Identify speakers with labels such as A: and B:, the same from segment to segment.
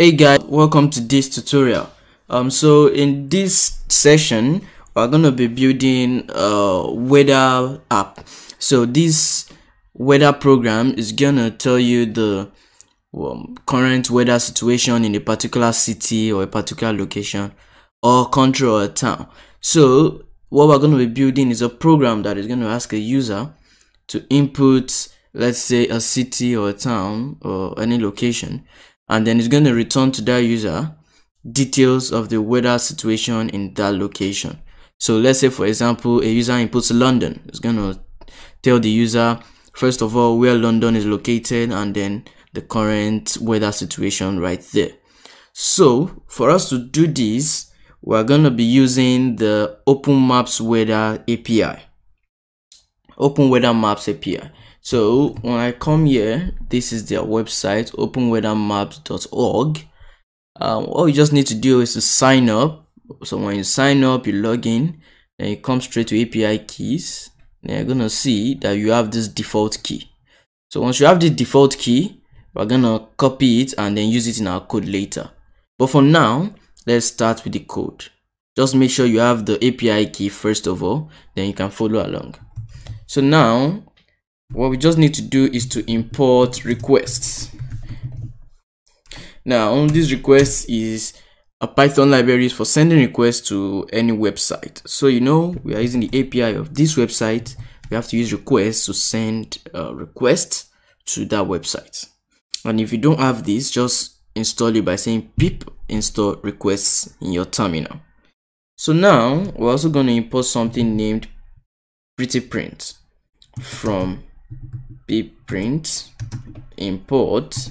A: hey guys welcome to this tutorial. Um so in this session we're going to be building a weather app. So this weather program is gonna tell you the um, current weather situation in a particular city or a particular location or country or town. So what we're going to be building is a program that is going to ask a user to input let's say a city or a town or any location and then it's going to return to that user details of the weather situation in that location. So let's say for example a user inputs london. It's going to tell the user first of all where london is located and then the current weather situation right there. So for us to do this we're going to be using the open maps weather api open weather maps api so when I come here, this is their website, openweathermaps.org. Um, all you just need to do is to sign up. So when you sign up, you log in, then you come straight to API keys. Then you're gonna see that you have this default key. So once you have the default key, we're gonna copy it and then use it in our code later. But for now, let's start with the code. Just make sure you have the API key first of all, then you can follow along. So now what we just need to do is to import requests. Now on this request is a python library for sending requests to any website. So you know we are using the api of this website. We have to use requests to send uh, a request to that website. And if you don't have this just install it by saying pip install requests in your terminal. So now we're also going to import something named pretty print from pprint import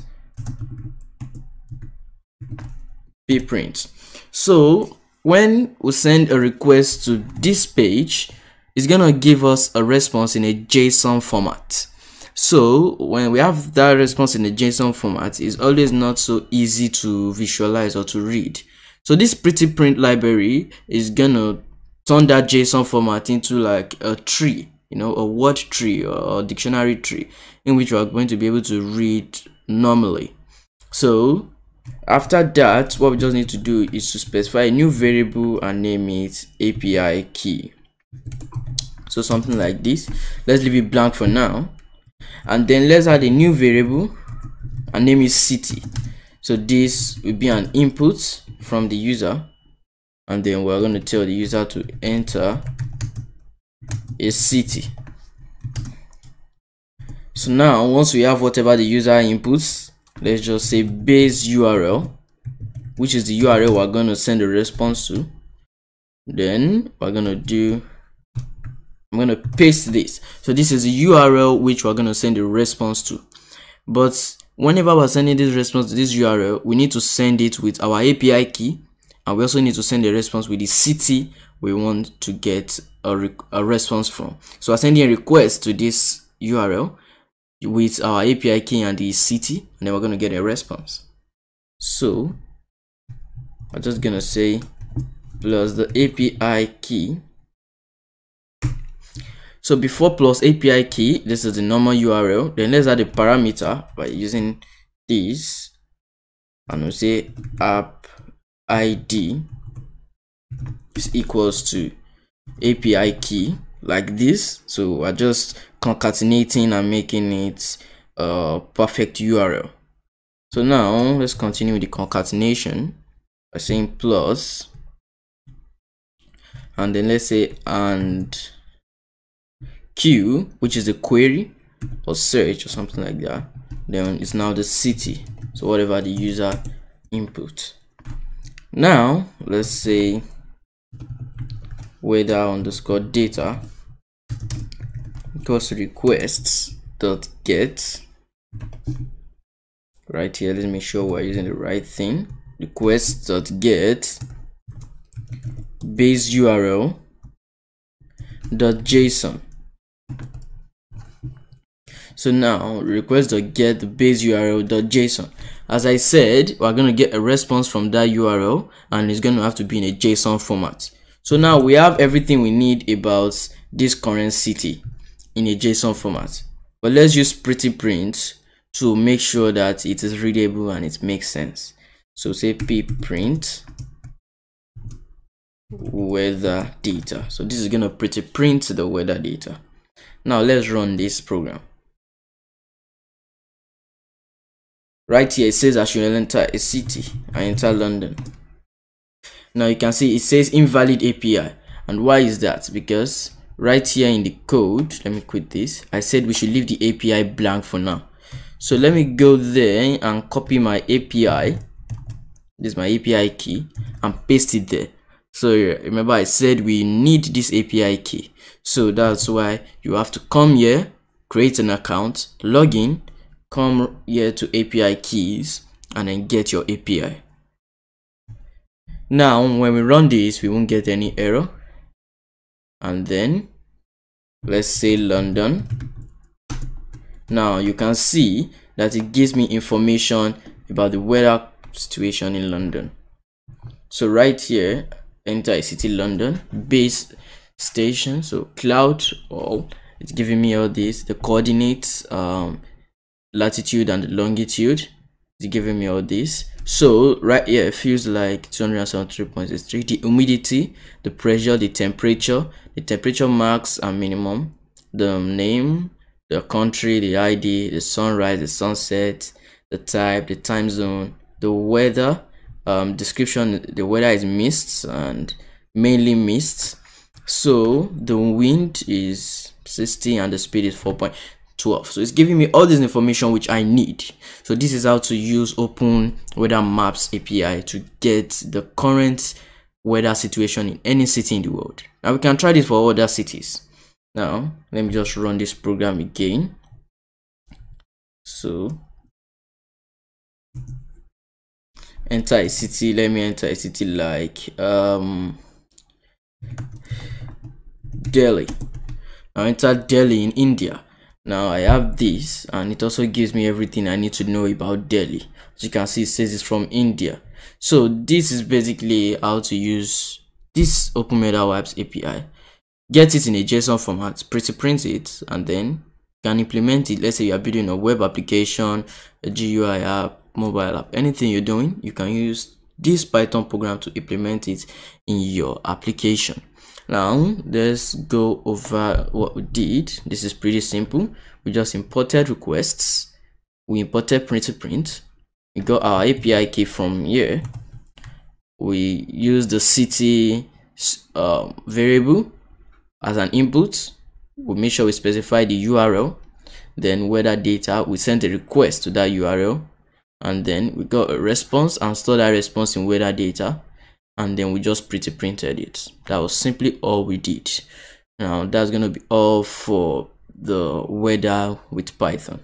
A: pprint so when we send a request to this page it's gonna give us a response in a json format. So when we have that response in a json format it's always not so easy to visualize or to read. So this pretty print library is gonna turn that json format into like a tree you know a word tree or dictionary tree in which you are going to be able to read normally. So after that what we just need to do is to specify a new variable and name it api key. So something like this. Let's leave it blank for now. And then let's add a new variable and name it city. So this will be an input from the user. And then we're going to tell the user to enter a city. So now once we have whatever the user inputs let's just say base url which is the url we're going to send a response to. Then we're going to do i'm going to paste this. So this is the url which we're going to send a response to. But whenever we're sending this response to this url we need to send it with our api key and we also need to send a response with the city we want to get a, a response from. So I'm sending a request to this URL with our API key and the city, and then we're going to get a response. So I'm just going to say plus the API key. So before plus API key, this is the normal URL. Then let's add a parameter by using this, and we'll say app ID is equals to API key like this. So we're just concatenating and making it a perfect URL. So now let's continue with the concatenation by saying plus and then let's say and q which is a query or search or something like that then it's now the city so whatever the user input now let's say weather underscore data equals requests dot get right here. Let's make sure we're using the right thing. Requests dot get base url dot json. So now request dot get base url dot json as i said we're going to get a response from that url and it's going to have to be in a json format so now we have everything we need about this current city in a JSON format. But let's use pretty print to make sure that it is readable and it makes sense. so say p print weather data so this is gonna pretty print the weather data now let's run this program right here it says i should enter a city i enter london. Now you can see it says invalid api and why is that? Because right here in the code let me quit this. I said we should leave the api blank for now. So let me go there and copy my api this is my api key and paste it there. So remember i said we need this api key. So that's why you have to come here create an account log in come here to API keys and then get your API. Now, when we run this, we won't get any error. And then, let's say London. Now, you can see that it gives me information about the weather situation in London. So right here, enter a city London, base station, so cloud, all. It's giving me all this, the coordinates, um, latitude and longitude it's giving me all this so right here it feels like 273.63 the humidity the pressure the temperature the temperature max and minimum the name the country the id the sunrise the sunset the type the time zone the weather um, description the weather is mists and mainly mists so the wind is 60 and the speed is 4. 12 so it's giving me all this information which i need. So this is how to use open weather maps api to get the current weather situation in any city in the world. Now we can try this for other cities. Now let me just run this program again. So enter a city. Let me enter a city like um delhi. Now enter delhi in india now i have this and it also gives me everything i need to know about delhi. As you can see it says it's from india. So this is basically how to use this open weather wipes api get it in a json format pretty print it and then can implement it. Let's say you are building a web application a gui app mobile app anything you're doing you can use this python program to implement it in your application now let's go over what we did. This is pretty simple. We just imported requests. We imported print to print. We got our api key from here. We use the city uh, variable as an input. We make sure we specify the url then weather data we send a request to that url and then we got a response and store that response in weather data and then we just pretty printed it. That was simply all we did. Now that's gonna be all for the weather with python